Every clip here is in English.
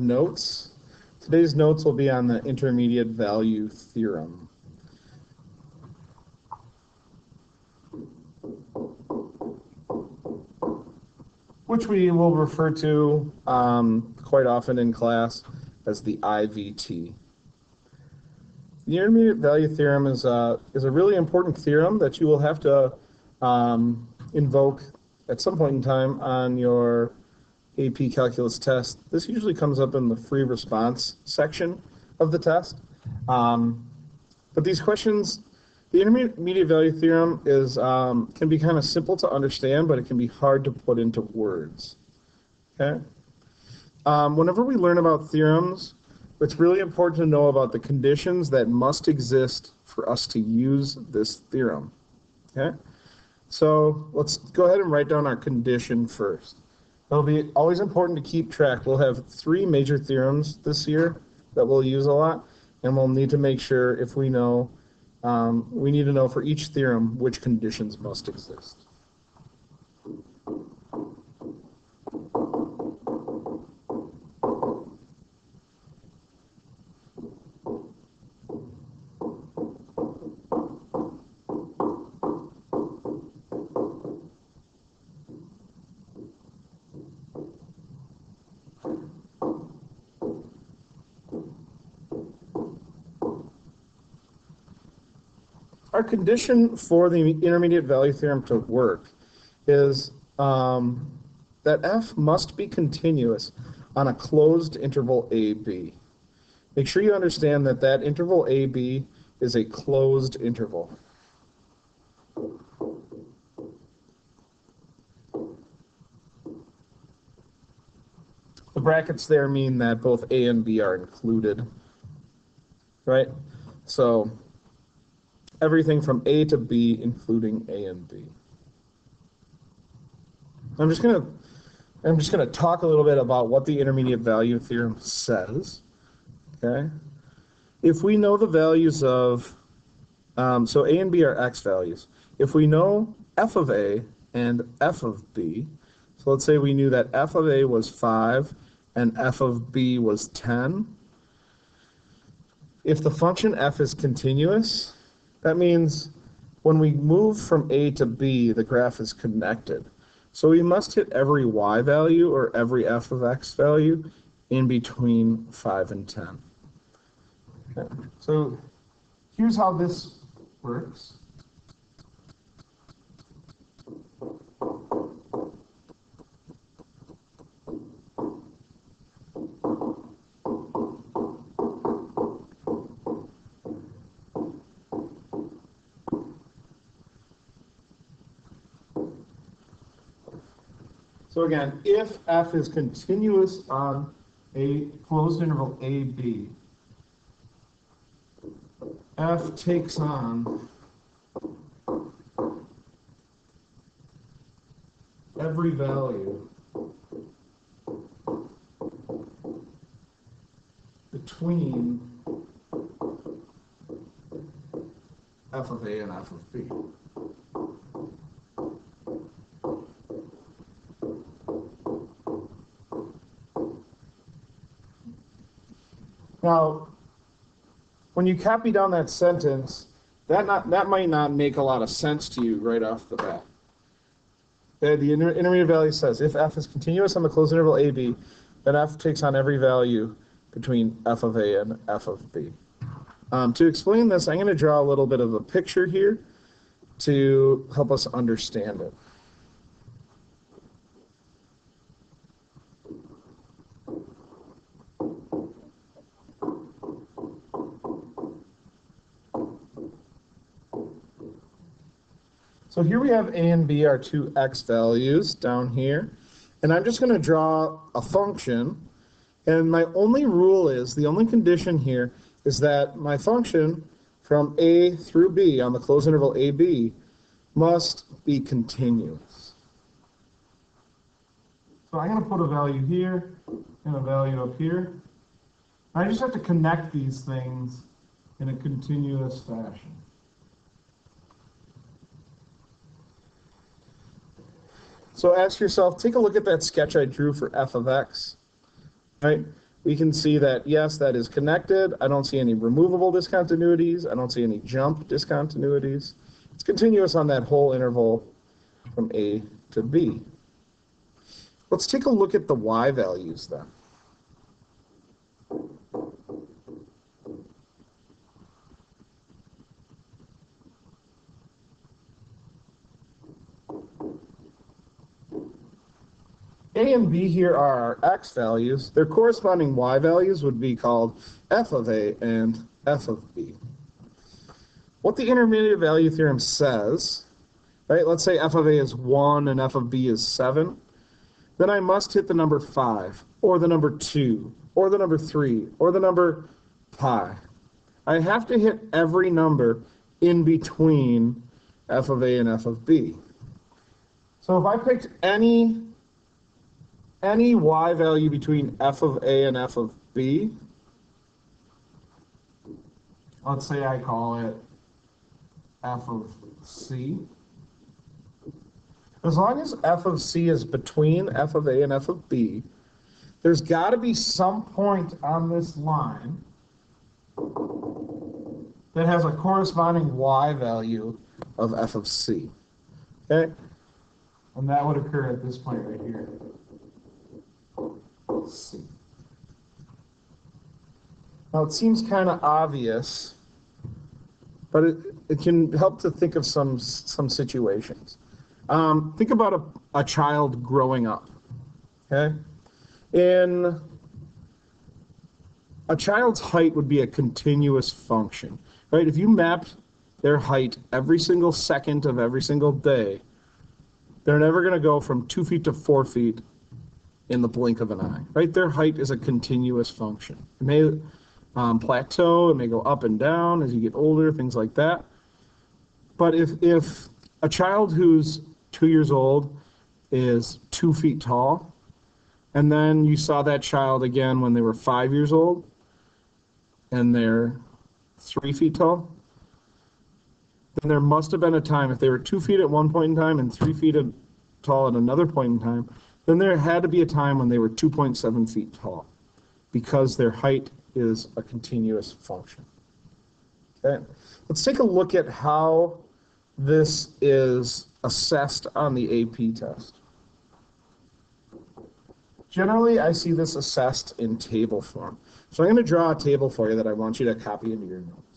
notes. Today's notes will be on the intermediate value theorem. Which we will refer to um, quite often in class as the IVT. The intermediate value theorem is a, is a really important theorem that you will have to um, invoke at some point in time on your AP Calculus test. This usually comes up in the free response section of the test. Um, but these questions, the intermediate value theorem is um, can be kind of simple to understand, but it can be hard to put into words. Okay. Um, whenever we learn about theorems, it's really important to know about the conditions that must exist for us to use this theorem. Okay. So let's go ahead and write down our condition first. It'll be always important to keep track. We'll have three major theorems this year that we'll use a lot, and we'll need to make sure if we know, um, we need to know for each theorem which conditions must exist. Condition for the intermediate value theorem to work is um, that f must be continuous on a closed interval AB. Make sure you understand that that interval AB is a closed interval. The brackets there mean that both A and B are included, right? So everything from A to B, including A and B. I'm just gonna I'm just gonna talk a little bit about what the intermediate value theorem says. Okay, if we know the values of um, so A and B are x values. If we know f of A and f of B, so let's say we knew that f of A was 5 and f of B was 10. If the function f is continuous, that means when we move from A to B, the graph is connected. So we must hit every y value or every f of x value in between 5 and 10. Okay. So here's how this works. So again, if f is continuous on a closed interval AB, f takes on every value between f of A and f of B. Now, when you copy down that sentence, that not that might not make a lot of sense to you right off the bat. The, the inter intermediate value says if f is continuous on the closed interval AB, then f takes on every value between f of A and f of B. Um, to explain this, I'm going to draw a little bit of a picture here to help us understand it. So here we have a and b our two x values down here. And I'm just going to draw a function. And my only rule is, the only condition here is that my function from a through b on the closed interval ab must be continuous. So I'm going to put a value here and a value up here. I just have to connect these things in a continuous fashion. So ask yourself, take a look at that sketch I drew for f of x. Right? we can see that, yes, that is connected. I don't see any removable discontinuities. I don't see any jump discontinuities. It's continuous on that whole interval from A to B. Let's take a look at the y values then. A and B here are our x values. Their corresponding y values would be called f of A and f of B. What the intermediate value theorem says, right, let's say f of A is 1 and f of B is 7, then I must hit the number 5, or the number 2, or the number 3, or the number pi. I have to hit every number in between f of A and f of B. So if I picked any any y value between f of a and f of b, let's say I call it f of c. As long as f of c is between f of a and f of b, there's got to be some point on this line that has a corresponding y value of f of c. Okay? And that would occur at this point right here. C. Now it seems kind of obvious, but it, it can help to think of some some situations. Um, think about a, a child growing up. Okay? In a child's height would be a continuous function. Right? If you mapped their height every single second of every single day, they're never going to go from two feet to four feet in the blink of an eye, right? Their height is a continuous function. It may um, plateau, it may go up and down as you get older, things like that. But if, if a child who's two years old is two feet tall, and then you saw that child again when they were five years old, and they're three feet tall, then there must have been a time, if they were two feet at one point in time and three feet tall at another point in time, then there had to be a time when they were 2.7 feet tall because their height is a continuous function. Okay, let's take a look at how this is assessed on the AP test. Generally, I see this assessed in table form. So I'm going to draw a table for you that I want you to copy into your notes.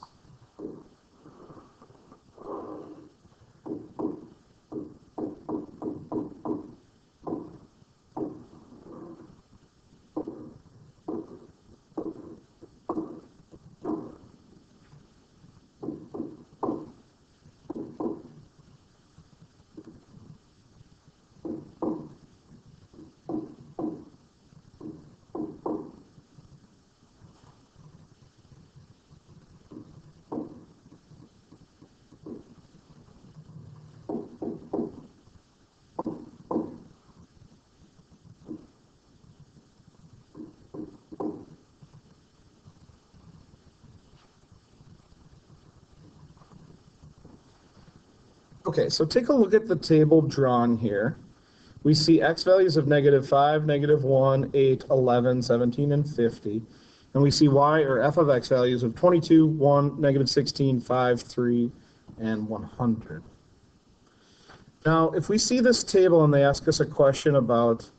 Okay, so take a look at the table drawn here. We see x values of negative 5, negative 1, 8, 11, 17, and 50. And we see y or f of x values of 22, 1, negative 16, 5, 3, and 100. Now, if we see this table and they ask us a question about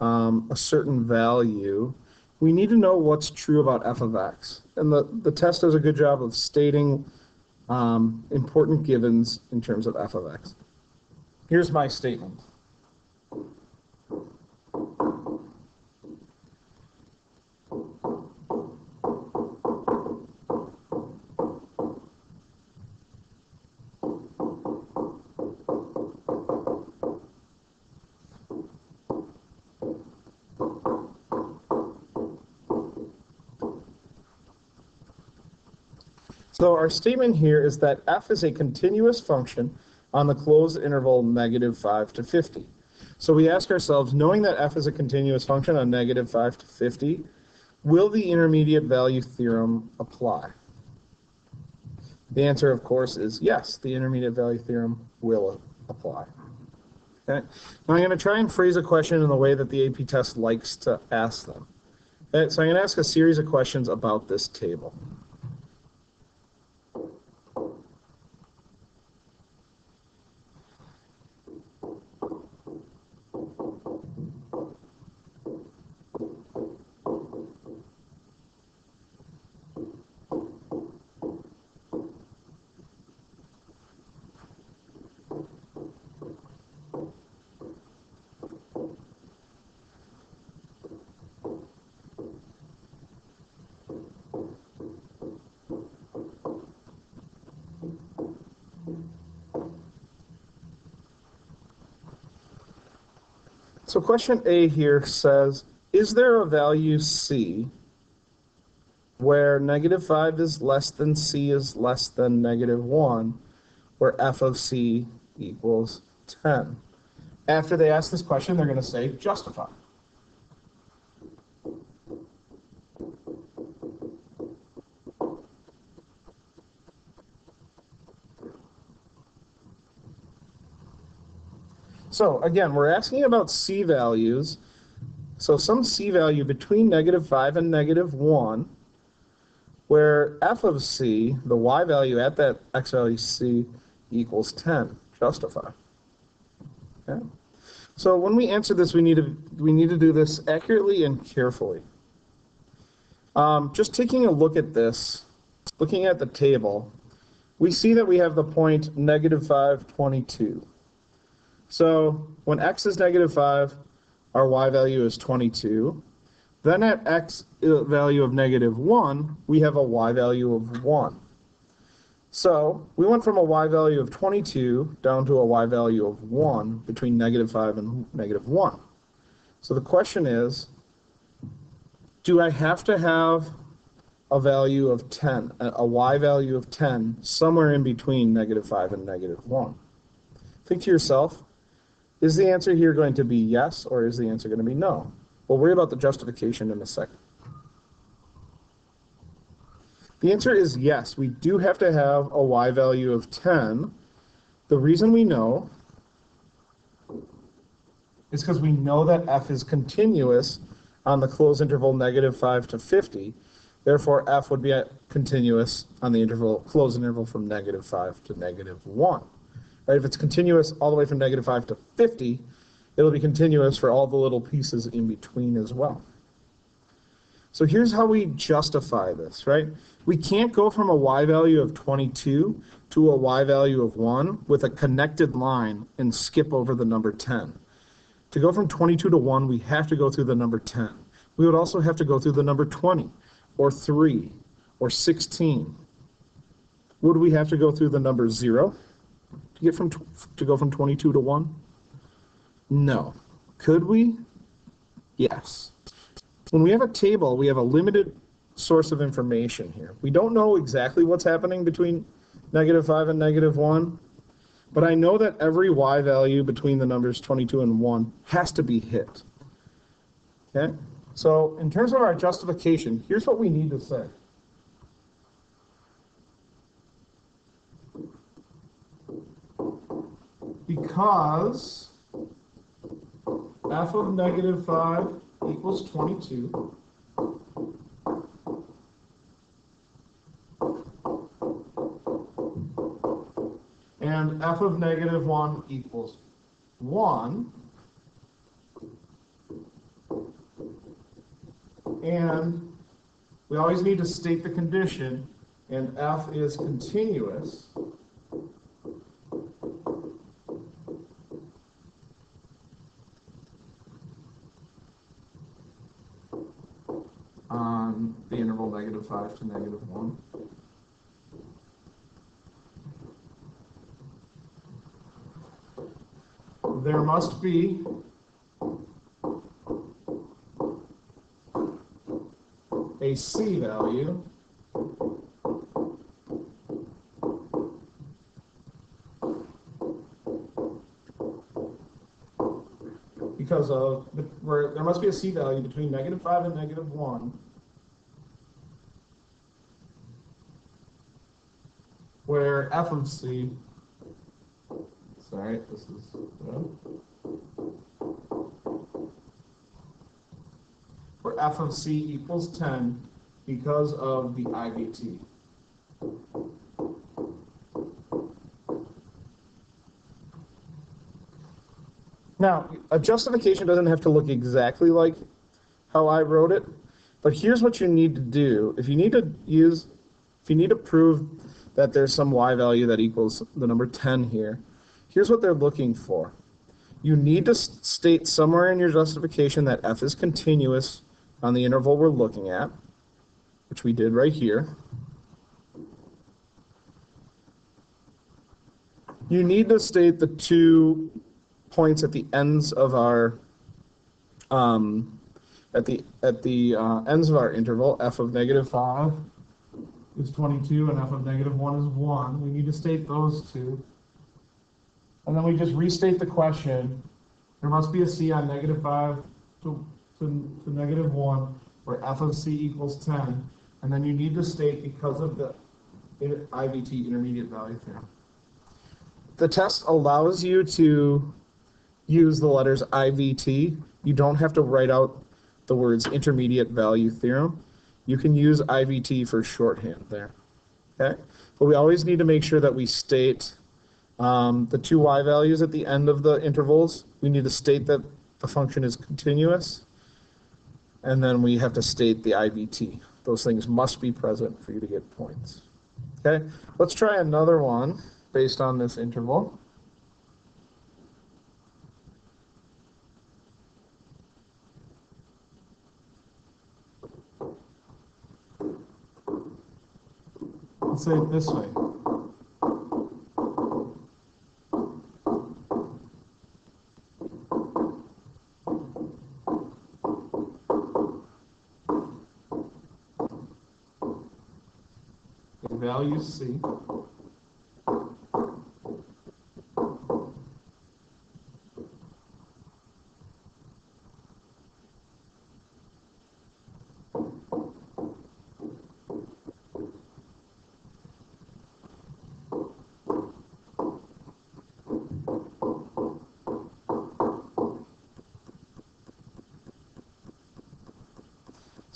um, a certain value, we need to know what's true about f of x. And the, the test does a good job of stating um, important givens in terms of f of x. Here's my statement. So our statement here is that f is a continuous function on the closed interval negative 5 to 50. So we ask ourselves, knowing that f is a continuous function on negative 5 to 50, will the intermediate value theorem apply? The answer, of course, is yes, the intermediate value theorem will apply. Okay. Now I'm going to try and phrase a question in the way that the AP test likes to ask them. Uh, So I'm going to ask a series of questions about this table. Question A here says, is there a value C where negative 5 is less than C is less than negative 1, where f of C equals 10? After they ask this question, they're going to say justify. So again, we're asking about C values. So some C value between negative 5 and negative 1, where f of C, the y value at that x value C, equals 10. Justify. Okay. So when we answer this, we need to we need to do this accurately and carefully. Um, just taking a look at this, looking at the table, we see that we have the point negative 5, 22. So when x is negative 5, our y value is 22. Then at x uh, value of negative 1, we have a y value of 1. So we went from a y value of 22 down to a y value of 1 between negative 5 and negative 1. So the question is, do I have to have a value of 10, a y value of 10, somewhere in between negative 5 and negative 1? Think to yourself, is the answer here going to be yes, or is the answer going to be no? We'll worry about the justification in a second. The answer is yes, we do have to have a y value of 10. The reason we know is because we know that f is continuous on the closed interval negative 5 to 50. Therefore, f would be continuous on the interval closed interval from negative 5 to negative 1. Right? If it's continuous all the way from negative 5 to 50, it'll be continuous for all the little pieces in between as well. So here's how we justify this, right? We can't go from a y value of 22 to a y value of 1 with a connected line and skip over the number 10. To go from 22 to 1, we have to go through the number 10. We would also have to go through the number 20, or 3, or 16. Would we have to go through the number 0 to get from to go from 22 to 1? No. Could we? Yes. When we have a table, we have a limited source of information here. We don't know exactly what's happening between negative 5 and negative 1, but I know that every y value between the numbers 22 and 1 has to be hit. Okay? So in terms of our justification, here's what we need to say. Because f of negative 5 equals 22, and f of negative 1 equals 1, and we always need to state the condition, and f is continuous, on the interval 5 to negative 1. There must be a C value because of, where, there must be a C value between negative 5 and negative 1 where f of c, sorry, this is, where f of c equals 10 because of the IVT. Now, a justification doesn't have to look exactly like how I wrote it, but here's what you need to do. If you need to use, if you need to prove that there's some y value that equals the number 10 here, here's what they're looking for. You need to state somewhere in your justification that f is continuous on the interval we're looking at, which we did right here. You need to state the two points at the ends of our um, at the at the uh, ends of our interval, f of negative 5 is 22 and f of negative 1 is 1. We need to state those two. And then we just restate the question. There must be a c on negative 5 to, to, to negative 1 where f of c equals 10. And then you need to state because of the IVT intermediate value theorem. The test allows you to use the letters IVT. You don't have to write out the words intermediate value theorem. You can use IVT for shorthand there. Okay, but we always need to make sure that we state um, the two y values at the end of the intervals. We need to state that the function is continuous, and then we have to state the IVT. Those things must be present for you to get points. Okay, let's try another one based on this interval. Say it this way. The value C.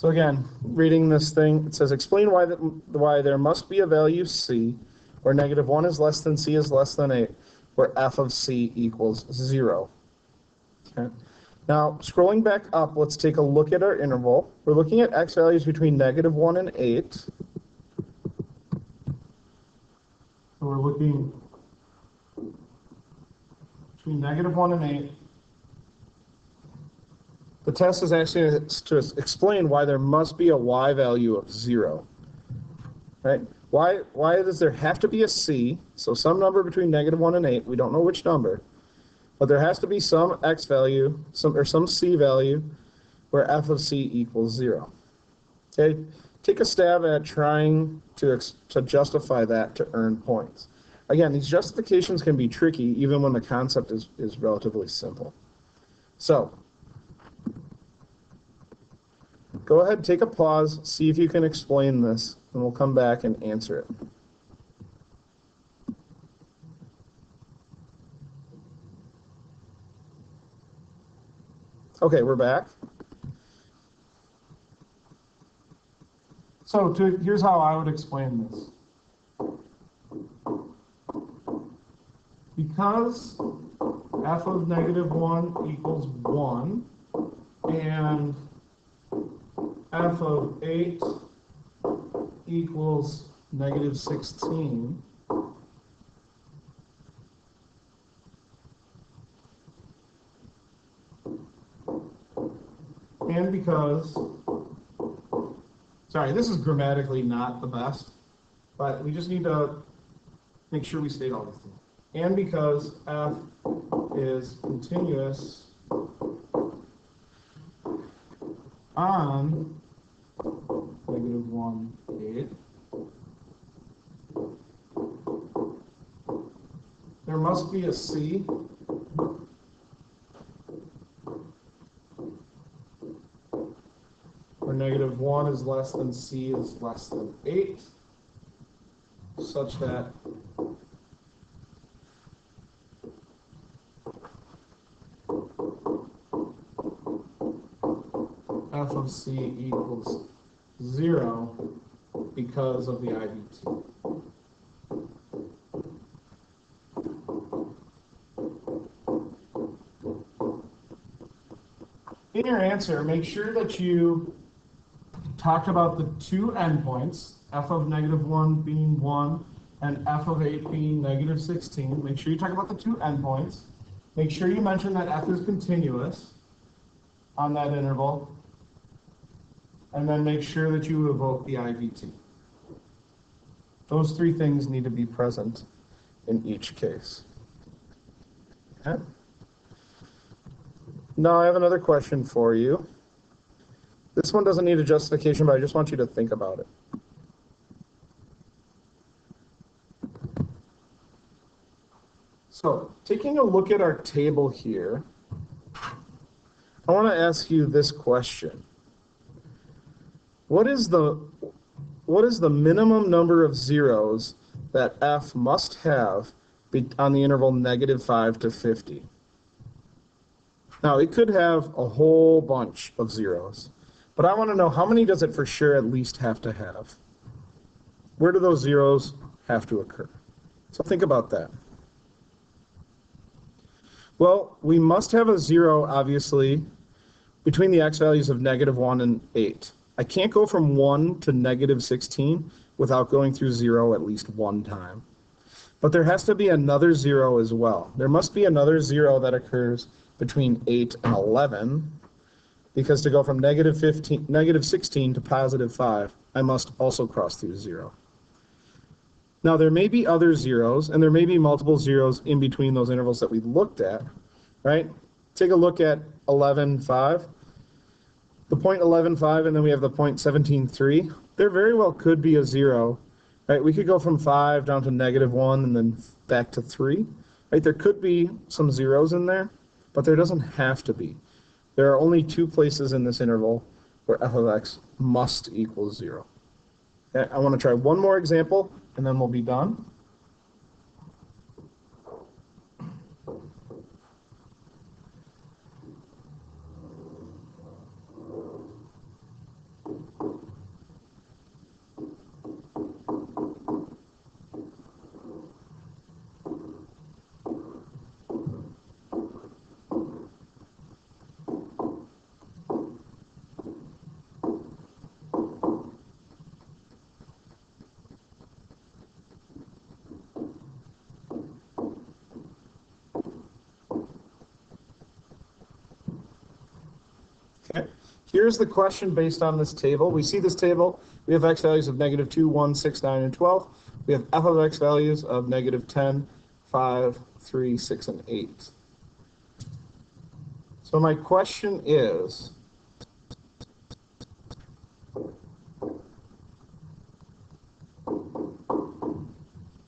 So again, reading this thing, it says explain why that why there must be a value c where negative 1 is less than c is less than 8, where f of c equals 0. Okay. Now, scrolling back up, let's take a look at our interval. We're looking at x values between negative 1 and 8. So we're looking between negative 1 and 8. The test is asking us to explain why there must be a y value of 0. Right? Why, why does there have to be a c, so some number between negative 1 and 8, we don't know which number, but there has to be some x value, some or some c value, where f of c equals 0. Okay? Take a stab at trying to, to justify that to earn points. Again, these justifications can be tricky even when the concept is, is relatively simple. So, Go ahead, take a pause, see if you can explain this, and we'll come back and answer it. Okay, we're back. So to, here's how I would explain this. Because f of negative 1 equals 1, and f of 8 equals negative 16. And because, sorry, this is grammatically not the best, but we just need to make sure we state all these things. And because f is continuous on negative 1, 8. There must be a C. Where negative 1 is less than C is less than 8, such that f of c equals 0 because of the IVT. In your answer, make sure that you talked about the two endpoints, f of negative 1 being 1 and f of 8 being negative 16. Make sure you talk about the two endpoints. Make sure you mention that f is continuous on that interval. And then make sure that you evoke the IVT. Those three things need to be present in each case. Okay? Now I have another question for you. This one doesn't need a justification, but I just want you to think about it. So, taking a look at our table here, I want to ask you this question. What is the what is the minimum number of zeros that f must have on the interval negative 5 to 50? Now, it could have a whole bunch of zeros, but I want to know how many does it for sure at least have to have? Where do those zeros have to occur? So think about that. Well, we must have a zero, obviously, between the x values of negative 1 and 8. I can't go from 1 to negative 16 without going through 0 at least one time. But there has to be another 0 as well. There must be another 0 that occurs between 8 and 11, because to go from negative 15, negative 16 to positive 5, I must also cross through 0. Now, there may be other zeros, and there may be multiple zeros in between those intervals that we looked at, right? Take a look at 11, 5. The point 11, 5, and then we have the point 17, 3. There very well could be a zero, right? We could go from 5 down to negative 1 and then back to 3, right? There could be some zeros in there but there doesn't have to be. There are only two places in this interval where f of x must equal 0. Okay, I want to try one more example, and then we'll be done. Here's the question based on this table. We see this table. We have x values of negative 2, 1, 6, 9, and 12. We have f of x values of negative 10, 5, 3, 6, and 8. So my question is,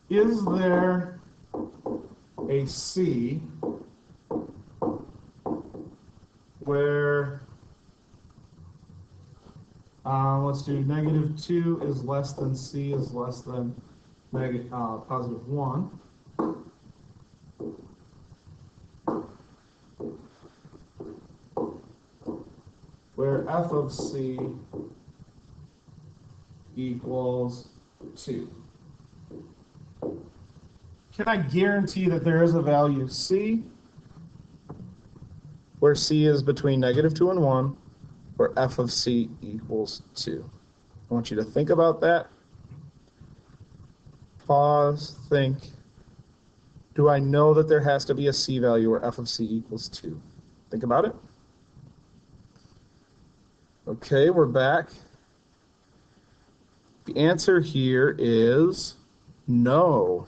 is there a C where uh, let's do negative 2 is less than c is less than uh, positive 1. Where f of c equals 2. Can I guarantee that there is a value c where c is between negative 2 and 1 where f of c equals 2. I want you to think about that. Pause, think. Do I know that there has to be a c value where f of c equals 2? Think about it. Okay, we're back. The answer here is no.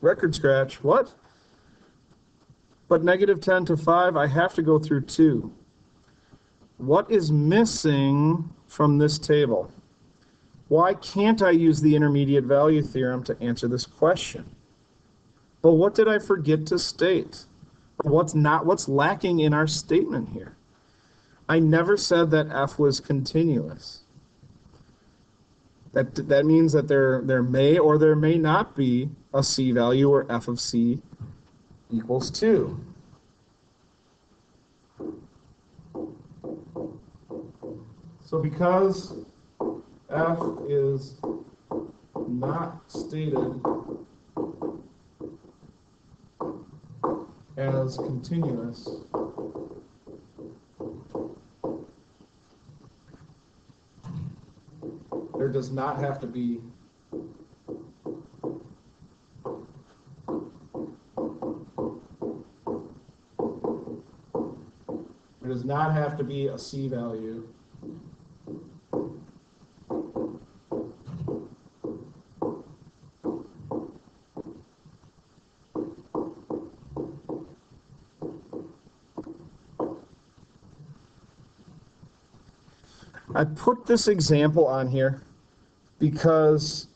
Record scratch. What? But negative 10 to 5, I have to go through 2. What is missing from this table? Why can't I use the intermediate value theorem to answer this question? But what did I forget to state? What's not what's lacking in our statement here? I never said that f was continuous. That that means that there there may or there may not be a c value or f of c equals 2. So because f is not stated as continuous, there does not have to be does not have to be a c value I put this example on here because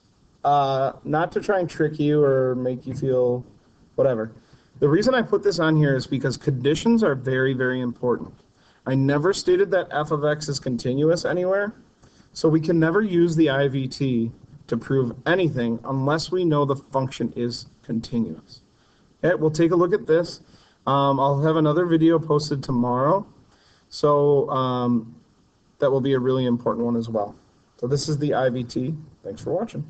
uh, not to try and trick you or make you feel whatever. The reason I put this on here is because conditions are very, very important. I never stated that f of x is continuous anywhere, so we can never use the IVT to prove anything unless we know the function is continuous. Okay, we'll take a look at this. Um, I'll have another video posted tomorrow, so um, that will be a really important one as well. So this is the IVT. Thanks for watching.